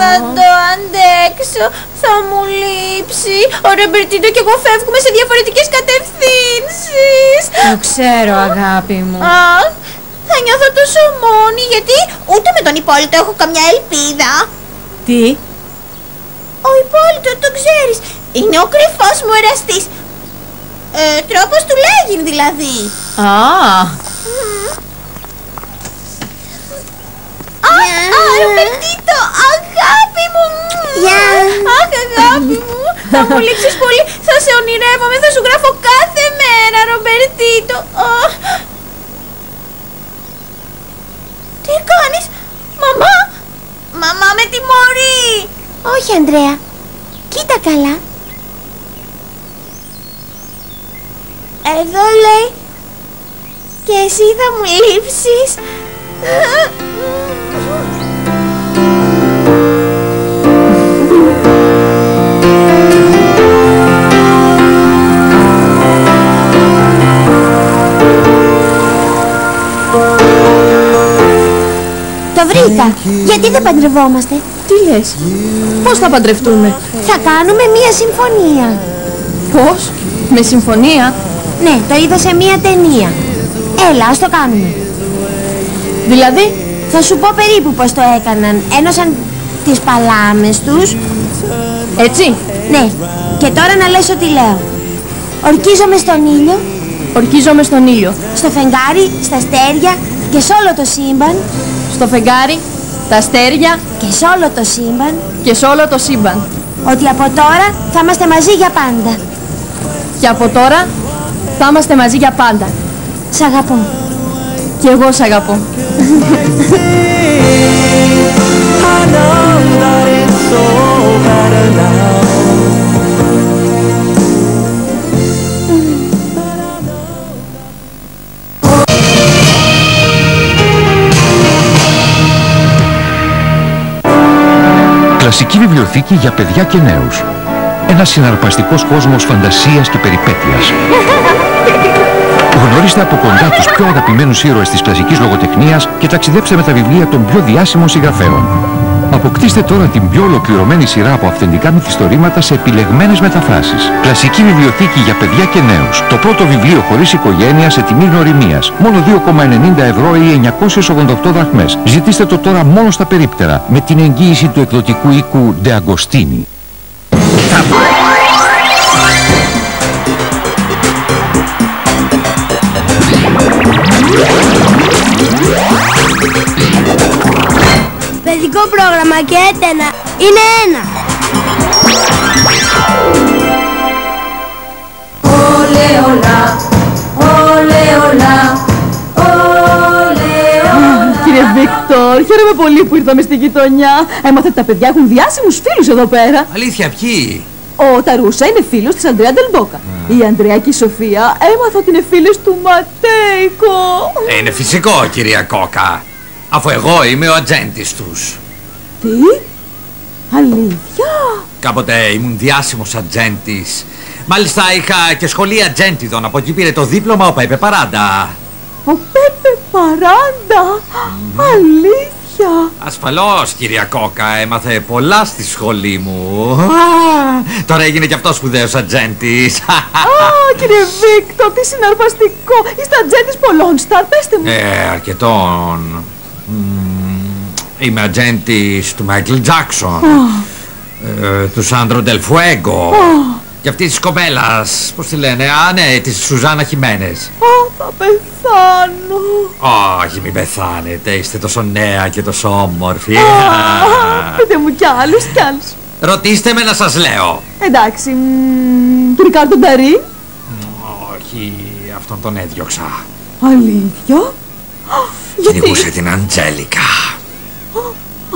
θα το αντέξω. Θα μου λείψει. Ο Ρομπερτίνο και εγώ φεύγουμε σε διαφορετικές κατευθύνσεις. Το ξέρω αγάπη μου. Αχ, θα νιώθω τόσο μόνη γιατί ούτε με τον Υπόλοιπο έχω καμιά ελπίδα. Τι; Ο Υπόλοιπο το ξέρεις. Είναι ο κρυφός μου εραστής. Ε, τρόπος του λέγει δηλαδή. Α, Α, Ρομπερτίτο, αγάπη μου! Γεια. Αχ, αγάπη μου! Θα μου λείψεις πολύ, θα σε ονειρεύομαι, θα σου γράφω κάθε μέρα, Ρομπερτίτο! Αχ. Τι κάνεις, μαμά! Μαμά με τιμωρεί! Όχι, Ανδρέα. Κοίτα καλά. Εδώ λέει και εσύ θα μου λείψεις. Βρήκα. Γιατί δεν παντρευόμαστε; τι λες; Πώς θα παντρευτούμε; Θα κάνουμε μία συμφωνία. Πώς; Με συμφωνία; Ναι, το είδα σε μία ταινία. Έλα, ας το κάνουμε. Δηλαδή; Θα σου πω περίπου πώς το έκαναν. Ένωσαν τις παλάμες τους. Έτσι; Ναι, και τώρα να λες ό,τι λέω. Ορκίζομαι στον ήλιο, Ορκίζομαι στον ήλιο. στο φεγγάρι, στα αστέρια και σε όλο το σύμπαν Στο φεγγάρι, τα αστέρια και σε όλο το σύμπαν και σε όλο το σύμπαν. ότι από τώρα θα είμαστε μαζί για πάντα. Και από τώρα θα είμαστε μαζί για πάντα. Σ' αγαπώ. Και εγώ σ' αγαπώ. βιβλιοθήκη για παιδιά και νέους. Ένας συναρπαστικός κόσμος φαντασίας και περιπέτειας. Γνωρίστε από κοντά τους πιο αγαπημένους ήρωες της κλασικής λογοτεχνίας και ταξιδέψτε με τα βιβλία των πιο διάσημων συγγραφέων. Αποκτήστε τώρα την πιο ολοκληρωμένη σειρά από αυθεντικά μυθιστορήματα σε επιλεγμένες μεταφράσεις. Κλασική βιβλιοθήκη για παιδιά και νέους. Το πρώτο βιβλίο χωρίς οικογένεια σε τιμή γνωριμίας. Μόνο 2,90 ευρώ ή 988 δραχμές. Ζητήστε το τώρα μόνο στα περίπτερα με την εγγύηση του εκδοτικού οίκου De Agostini. Παιδικό πρόγραμμα και έτενα είναι ένα. Κύριε Βίκτορ, χαίρομαι πολύ που ήρθαμε στη γειτονιά. Έμαθα ότι τα παιδιά έχουν διάσημους φίλους εδώ πέρα. Αλήθεια, ποιοι; Ο Ταρούσα είναι φίλος της Ανδρέα Ντελμπόκα. Η Ανδρέα και η Σοφία έμαθα ότι είναι φίλες του Ματέικο. Ε, Είναι φυσικό, κυρία Κόκα. Αφού εγώ είμαι ο ατζέντης τους. Τι; Αλήθεια; Κάποτε ήμουν διάσημος ατζέντης. Μάλιστα είχα και σχολεία ατζέντιδων. Από εκεί πήρε το δίπλωμα ο Πέπε Παράντα. Ο Πέπε Παράντα. Αλήθεια. Ασφαλώς, κυρία Κόκα, έμαθε πολλά στη σχολή μου. Α, Τώρα έγινε και αυτός σπουδαίος ατζέντης. Α, κύριε Βίκτορ, τι συναρπαστικό. Είστε ατζέντης πολλών σταρ, πέστε μου. Ε, αρκετών. Μμμ, Είμαι ατζέντης του Μάικλ Τζάκσον. ε, του Σάντρο Ντελφουέγκο. Και αυτή της κοπέλας, πώς τη λένε, Α, ναι, της Σουζάνα Χιμένες. Α, θα πεθάνω. Όχι, μην πεθάνετε, είστε τόσο νέα και τόσο όμορφοι. Α, Πείτε μου κι άλλους κι άλλους. Ρωτήστε με να σας λέω. Εντάξει, μ, του Ρικάρντο Νταρί. Όχι, αυτόν τον έδιωξα. Αλήθεια; Α, Γιατί; Κυνηγούσε την Αντζέλικα.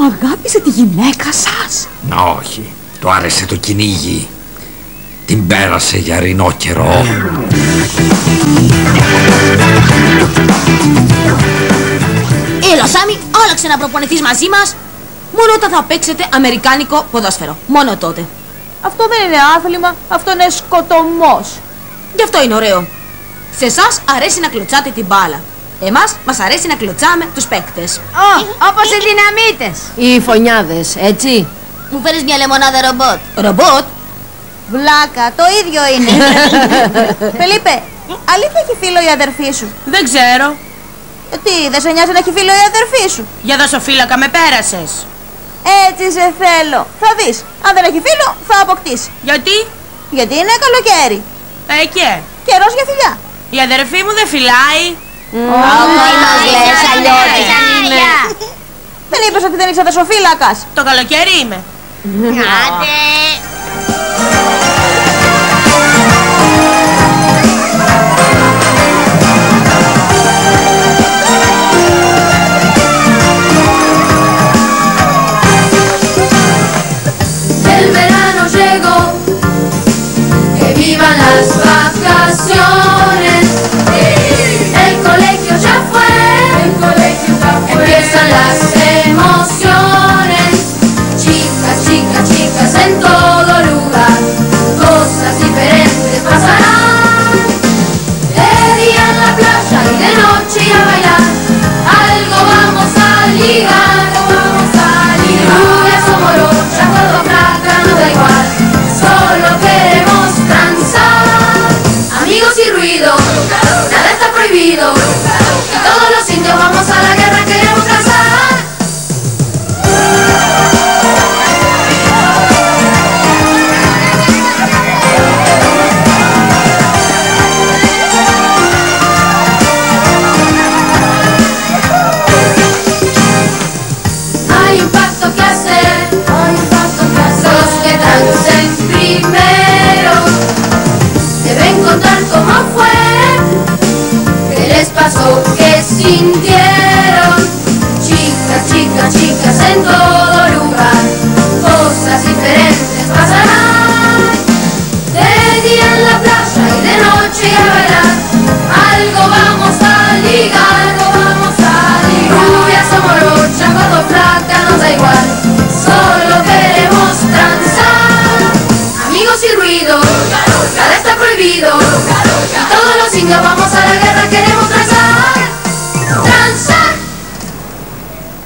Αγάπησε τη γυναίκα σας. Να όχι, του άρεσε το κυνήγι. Την πέρασε για ρινόκερο. Έλα, Σάμι, άλλαξε να προπονηθείς μαζί μας. Μόνο όταν θα παίξετε αμερικάνικο ποδόσφαιρο. Μόνο τότε. Αυτό δεν είναι άθλημα, αυτό είναι σκοτωμός. Γι' αυτό είναι ωραίο. Σε εσάς αρέσει να κλωτσάτε την μπάλα. Εμάς μας αρέσει να κλωτσάμε τους παίκτες. Ω, όπως οι δυναμίτες. Οι φωνιάδες, έτσι. Μου φέρεις μια λεμονάδα ρομπότ. Ρομπότ, Βλάκα, το ίδιο είναι. Φελίπε, αλήθεια έχει φίλο η αδερφή σου; δεν ξέρω. Ε, Τι, δεν σε νοιάζει να έχει φίλο η αδερφή σου; Για δασοφύλακα με πέρασες. Έτσι σε θέλω. Θα δεις, αν δεν έχει φίλο θα αποκτήσει. Γιατί, Γιατί είναι καλοκαίρι. ε, και, Καιρός για φιλιά. η αδερφή μου δεν φυλάει. Μη μας λες αλλιώτικα. Δεν είπες ότι δεν είσαι αδερφοφύλακας. Το καλοκαίρι είμαι. Άντε. Las todos los indios vamos a la guerra, queremos transar. Transar.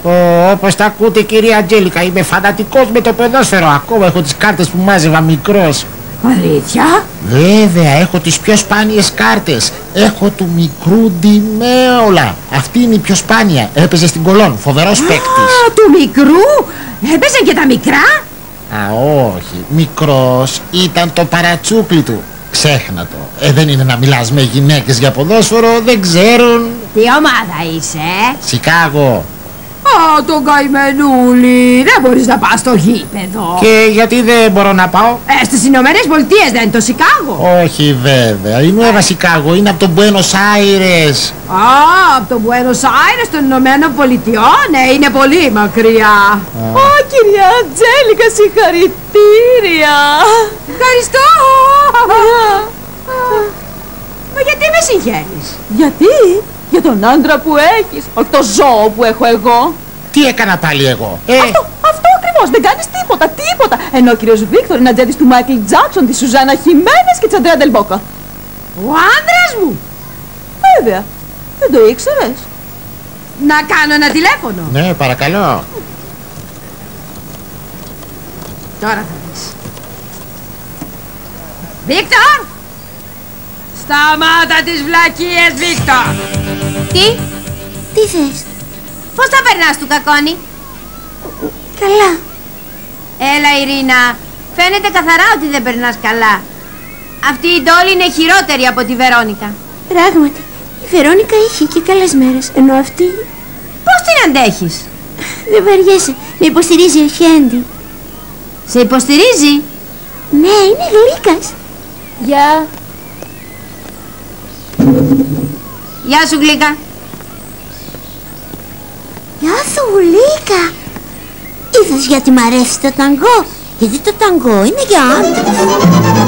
Ω, όπως τα ακούτε κυρία Αντζέλικα, είμαι φανατικός με το ποδόσφαιρο. Ακόμα έχω τις κάρτες που μάζευα μικρός. Αλήθεια; Βέβαια, έχω τις πιο σπάνιες κάρτες. Έχω του μικρού Ντιμέολα. Αυτή είναι η πιο σπάνια. Έπαιζε στην κολόν. Φοβερός παίκτης. Α, του μικρού; Έπαιζαν και τα μικρά; Α, όχι. Μικρός ήταν το παρατσούκλι του. Ξέχνα το. Ε, δεν είναι να μιλάς με γυναίκες για ποδόσφαιρο. Δεν ξέρουν. Τι ομάδα είσαι, ε; Σικάγο. Α, τον καημενούλη. Δεν μπορείς να πας στο γήπεδο. Και γιατί δεν μπορώ να πάω; Ε, στις Ηνωμένες Πολιτείες δεν είναι το Σικάγο. Όχι βέβαια. Η Νουέβα Σικάγο είναι από τον Buenos Aires. Α, από το Buenos Aires των Ηνωμένων Πολιτειών, ναι, είναι πολύ μακριά. Α, κυρία Αντζέλικα, συγχαρητήρια. Ευχαριστώ. Μα γιατί με συγχαίρεις. Γιατί, για τον άντρα που έχεις, όχι το ζώο που έχω εγώ. Τι έκανα πάλι εγώ. Ε, Αυτό, αυτό ακριβώς, δεν κάνεις τίποτα, τίποτα. Ενώ ο κύριος Βίκτορ είναι ατζέντης του Μάικλ Τζάκσον, της Σουζάνα Χιμένες και της Αντρέα Ντελμπόκα. Ο άντρας μου. Βέβαια, δεν το ήξερες. Να κάνω ένα τηλέφωνο. ναι, παρακαλώ. Τώρα θα δεις. Βίκτορ! Σταμάτα τις βλακίες, Βίκτορ! Τι, τι θες; Πώς θα περνάς του κακόνι; Καλά. Έλα, Ειρήνα. Φαίνεται καθαρά ότι δεν περνάς καλά. Αυτή η Ντόλη είναι χειρότερη από τη Βερόνικα. Πράγματι, η Βερόνικα είχε και καλές μέρες, ενώ αυτή Πώς την αντέχεις; δεν βαριέσαι. Με υποστηρίζει ο Χέντι. Σε υποστηρίζει; Ναι, είναι γλύκας. Γεια. Γεια σου, Γλύκα. Γεια σου, γλύκα. Είδες γιατί μ' αρέσει το ταγκό; Γιατί το ταγκό είναι για άντρες.